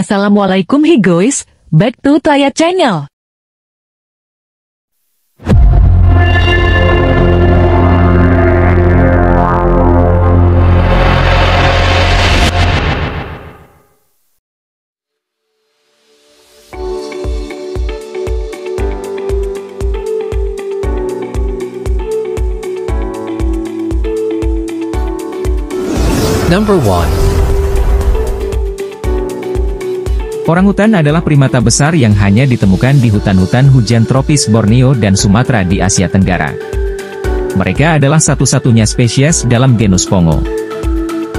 Assalamualaikum hey guys, back to Taya channel. Number 1. Orangutan adalah primata besar yang hanya ditemukan di hutan-hutan hujan tropis Borneo dan Sumatera di Asia Tenggara. Mereka adalah satu-satunya spesies dalam genus Pongo.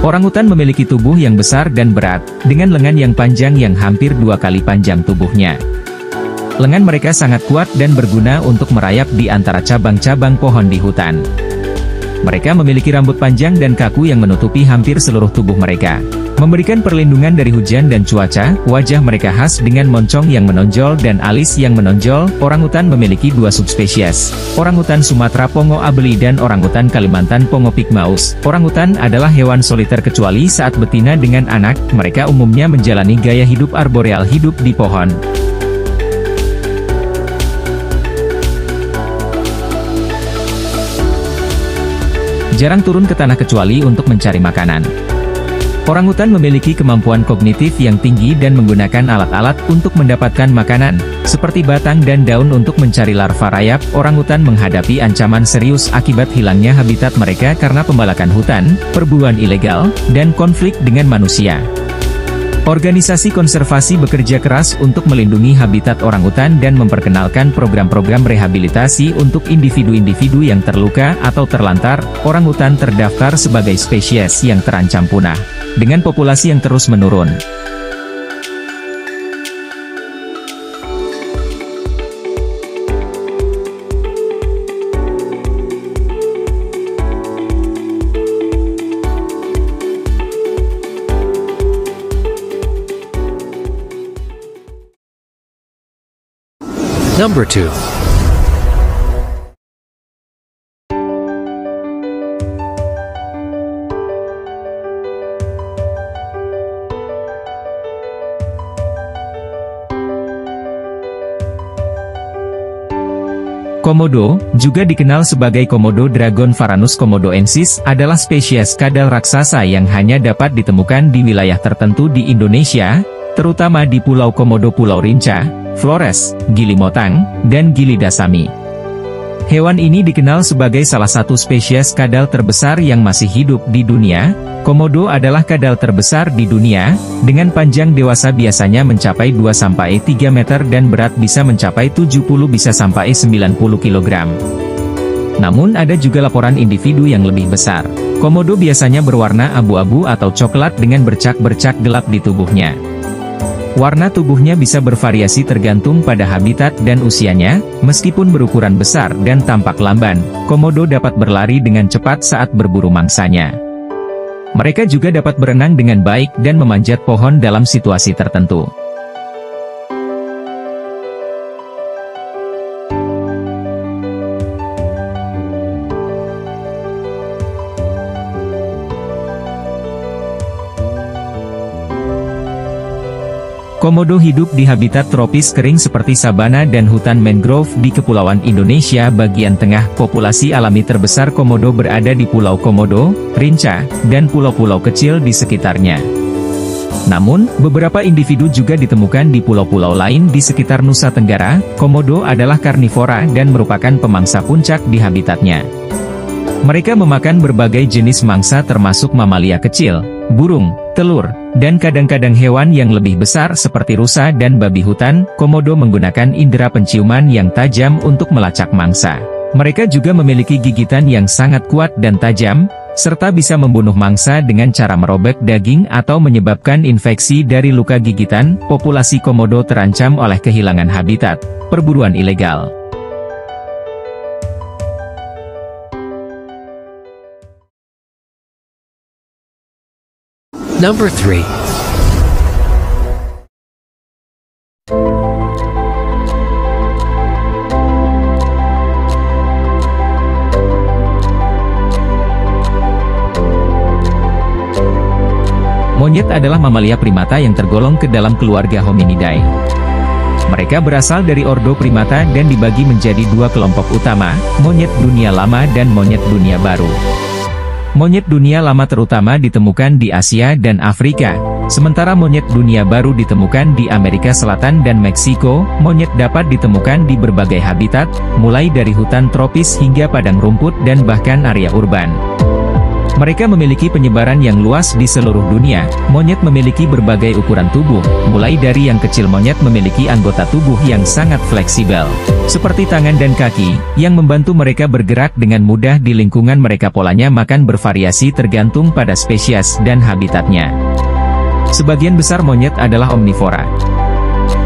Orangutan memiliki tubuh yang besar dan berat, dengan lengan yang panjang yang hampir dua kali panjang tubuhnya. Lengan mereka sangat kuat dan berguna untuk merayap di antara cabang-cabang pohon di hutan. Mereka memiliki rambut panjang dan kaku yang menutupi hampir seluruh tubuh mereka. Memberikan perlindungan dari hujan dan cuaca, wajah mereka khas dengan moncong yang menonjol dan alis yang menonjol. Orangutan memiliki dua subspesies, orangutan Sumatera Pongo abeli dan orangutan Kalimantan Pongo pygmaeus. Orangutan adalah hewan soliter kecuali saat betina dengan anak, mereka umumnya menjalani gaya hidup arboreal hidup di pohon. jarang turun ke tanah kecuali untuk mencari makanan. Orangutan memiliki kemampuan kognitif yang tinggi dan menggunakan alat-alat untuk mendapatkan makanan, seperti batang dan daun untuk mencari larva rayap. Orangutan menghadapi ancaman serius akibat hilangnya habitat mereka karena pembalakan hutan, perburuan ilegal, dan konflik dengan manusia. Organisasi konservasi bekerja keras untuk melindungi habitat orangutan dan memperkenalkan program-program rehabilitasi untuk individu-individu yang terluka atau terlantar. Orangutan terdaftar sebagai spesies yang terancam punah, dengan populasi yang terus menurun. Number 2. Komodo, juga dikenal sebagai Komodo dragon Varanus komodoensis, adalah spesies kadal raksasa yang hanya dapat ditemukan di wilayah tertentu di Indonesia, terutama di Pulau Komodo Pulau Rinca, Flores, Gili Motang, dan Gili Dasami. Hewan ini dikenal sebagai salah satu spesies kadal terbesar yang masih hidup di dunia. Komodo adalah kadal terbesar di dunia, dengan panjang dewasa biasanya mencapai 2-3 meter dan berat bisa mencapai 70-90 kg. Namun ada juga laporan individu yang lebih besar. Komodo biasanya berwarna abu-abu atau coklat dengan bercak-bercak gelap di tubuhnya. Warna tubuhnya bisa bervariasi tergantung pada habitat dan usianya, meskipun berukuran besar dan tampak lamban, komodo dapat berlari dengan cepat saat berburu mangsanya. Mereka juga dapat berenang dengan baik dan memanjat pohon dalam situasi tertentu. Komodo hidup di habitat tropis kering seperti sabana dan hutan mangrove di Kepulauan Indonesia bagian tengah. Populasi alami terbesar komodo berada di Pulau Komodo, Rinca, dan pulau-pulau kecil di sekitarnya. Namun, beberapa individu juga ditemukan di pulau-pulau lain di sekitar Nusa Tenggara. Komodo adalah karnivora dan merupakan pemangsa puncak di habitatnya. Mereka memakan berbagai jenis mangsa termasuk mamalia kecil, burung, telur, dan kadang-kadang hewan yang lebih besar seperti rusa dan babi hutan, komodo menggunakan indera penciuman yang tajam untuk melacak mangsa. Mereka juga memiliki gigitan yang sangat kuat dan tajam, serta bisa membunuh mangsa dengan cara merobek daging atau menyebabkan infeksi dari luka gigitan. Populasi komodo terancam oleh kehilangan habitat, perburuan ilegal, Number 3. Monyet adalah mamalia primata yang tergolong ke dalam keluarga Hominidae. Mereka berasal dari ordo primata dan dibagi menjadi dua kelompok utama, monyet dunia lama dan monyet dunia baru. Monyet dunia lama terutama ditemukan di Asia dan Afrika, sementara monyet dunia baru ditemukan di Amerika Selatan dan Meksiko. Monyet dapat ditemukan di berbagai habitat, mulai dari hutan tropis hingga padang rumput dan bahkan area urban. Mereka memiliki penyebaran yang luas di seluruh dunia. Monyet memiliki berbagai ukuran tubuh, mulai dari yang kecil monyet memiliki anggota tubuh yang sangat fleksibel, seperti tangan dan kaki, yang membantu mereka bergerak dengan mudah di lingkungan mereka polanya makan bervariasi tergantung pada spesies dan habitatnya. Sebagian besar monyet adalah omnivora.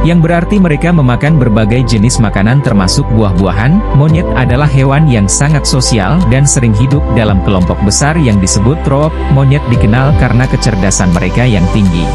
Yang berarti mereka memakan berbagai jenis makanan termasuk buah-buahan, monyet adalah hewan yang sangat sosial dan sering hidup dalam kelompok besar yang disebut trop, monyet dikenal karena kecerdasan mereka yang tinggi.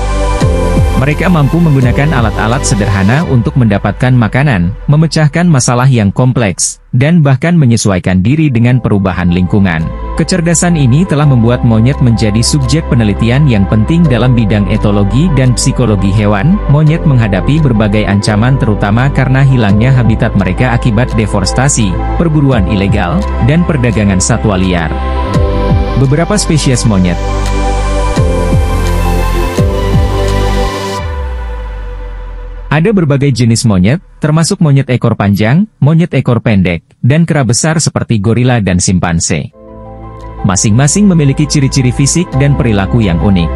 Mereka mampu menggunakan alat-alat sederhana untuk mendapatkan makanan, memecahkan masalah yang kompleks, dan bahkan menyesuaikan diri dengan perubahan lingkungan. Kecerdasan ini telah membuat monyet menjadi subjek penelitian yang penting dalam bidang etologi dan psikologi hewan. Monyet menghadapi berbagai ancaman terutama karena hilangnya habitat mereka akibat deforestasi, perburuan ilegal, dan perdagangan satwa liar. Beberapa spesies monyet Ada berbagai jenis monyet, termasuk monyet ekor panjang, monyet ekor pendek, dan kera besar seperti gorila dan simpanse. Masing-masing memiliki ciri-ciri fisik dan perilaku yang unik.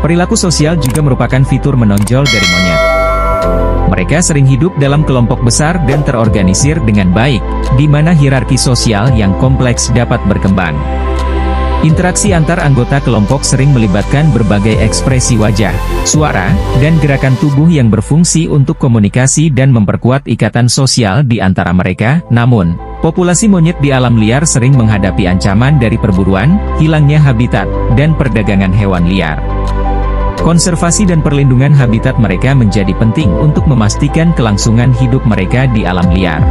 Perilaku sosial juga merupakan fitur menonjol dari monyet. Mereka sering hidup dalam kelompok besar dan terorganisir dengan baik, di mana hierarki sosial yang kompleks dapat berkembang. Interaksi antar anggota kelompok sering melibatkan berbagai ekspresi wajah, suara, dan gerakan tubuh yang berfungsi untuk komunikasi dan memperkuat ikatan sosial di antara mereka. Namun, populasi monyet di alam liar sering menghadapi ancaman dari perburuan, hilangnya habitat, dan perdagangan hewan liar. Konservasi dan perlindungan habitat mereka menjadi penting untuk memastikan kelangsungan hidup mereka di alam liar.